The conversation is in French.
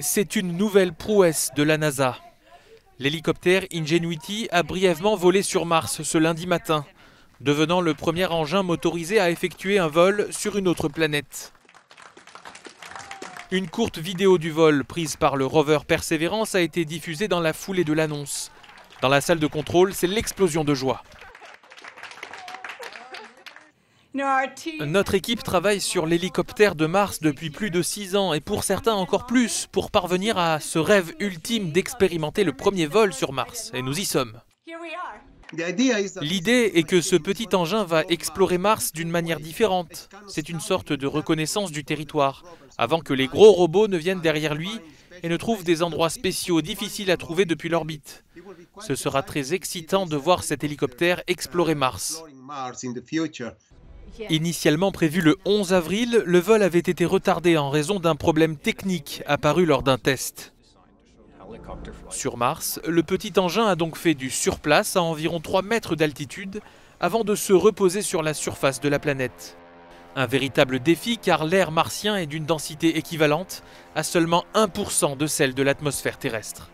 C'est une nouvelle prouesse de la NASA. L'hélicoptère Ingenuity a brièvement volé sur Mars ce lundi matin, devenant le premier engin motorisé à effectuer un vol sur une autre planète. Une courte vidéo du vol prise par le rover Perseverance a été diffusée dans la foulée de l'annonce. Dans la salle de contrôle, c'est l'explosion de joie. Notre équipe travaille sur l'hélicoptère de Mars depuis plus de six ans et pour certains encore plus pour parvenir à ce rêve ultime d'expérimenter le premier vol sur Mars. Et nous y sommes. L'idée est que ce petit engin va explorer Mars d'une manière différente. C'est une sorte de reconnaissance du territoire, avant que les gros robots ne viennent derrière lui et ne trouvent des endroits spéciaux difficiles à trouver depuis l'orbite. Ce sera très excitant de voir cet hélicoptère explorer Mars. Initialement prévu le 11 avril, le vol avait été retardé en raison d'un problème technique apparu lors d'un test. Sur Mars, le petit engin a donc fait du surplace à environ 3 mètres d'altitude avant de se reposer sur la surface de la planète. Un véritable défi car l'air martien est d'une densité équivalente à seulement 1% de celle de l'atmosphère terrestre.